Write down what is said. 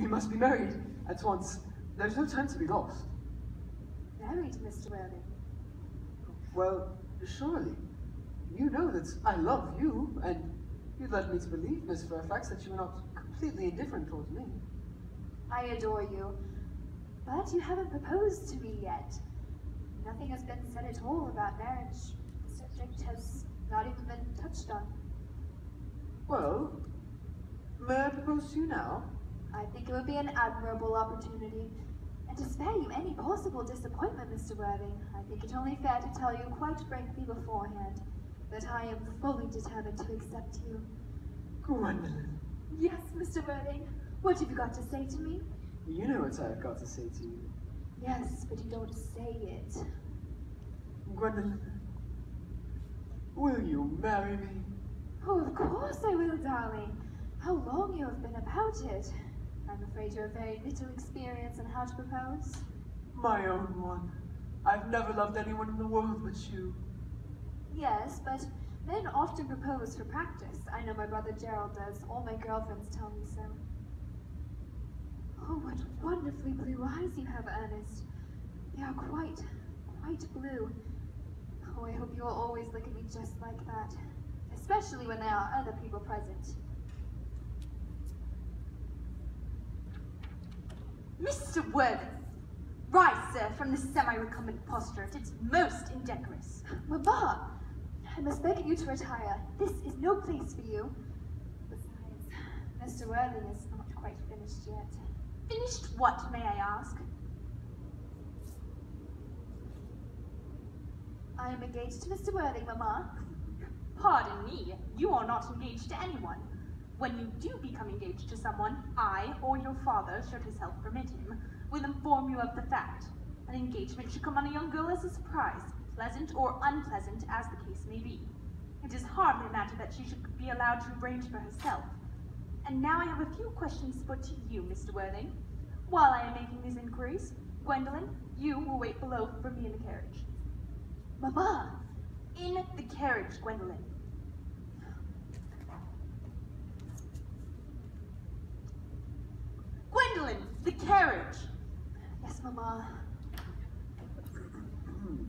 We must be married at once. There's no time to be lost. Married, Mr. Worthing? Well, surely. You know that I love you, and you led me to believe, Miss Fairfax, that you were not completely indifferent towards me. I adore you, but you haven't proposed to me yet. Nothing has been said at all about marriage. The subject has not even been touched on. Well, may I propose to you now? I think it would be an admirable opportunity. And to spare you any possible disappointment, Mr. Worthing, I think it only fair to tell you quite frankly beforehand that I am fully determined to accept you. Gwendolen. Yes, Mr. Worthing. What have you got to say to me? You know what I've got to say to you. Yes, but you don't say it. Gwendolen, will you marry me? Oh, of course I will, darling. How long you have been about it. I'm afraid you have very little experience in how to propose. My own one. I've never loved anyone in the world but you. Yes, but men often propose for practice. I know my brother Gerald does. All my girlfriends tell me so. Oh, what wonderfully blue eyes you have, Ernest. They are quite, quite blue. Oh, I hope you will always look at me just like that. Especially when there are other people present. Mr. Worthing! Rise, sir, from this semi-recumbent posture. It is most indecorous. Mamma! I must beg you to retire. This is no place for you. Besides, Mr. Worthing is not quite finished yet. Finished what, may I ask? I am engaged to Mr. Worthing, Mamma. Pardon me, you are not engaged to anyone. When you do become engaged to someone, I, or your father, should his health permit him, will inform you of the fact. An engagement should come on a young girl as a surprise, pleasant or unpleasant as the case may be. It is hardly a matter that she should be allowed to arrange for herself. And now I have a few questions put to you, Mr. Worthing. While I am making these inquiries, Gwendolen, you will wait below for me in the carriage. Mamma! In the carriage, Gwendolen. The carriage. Yes, Mama. Hmm.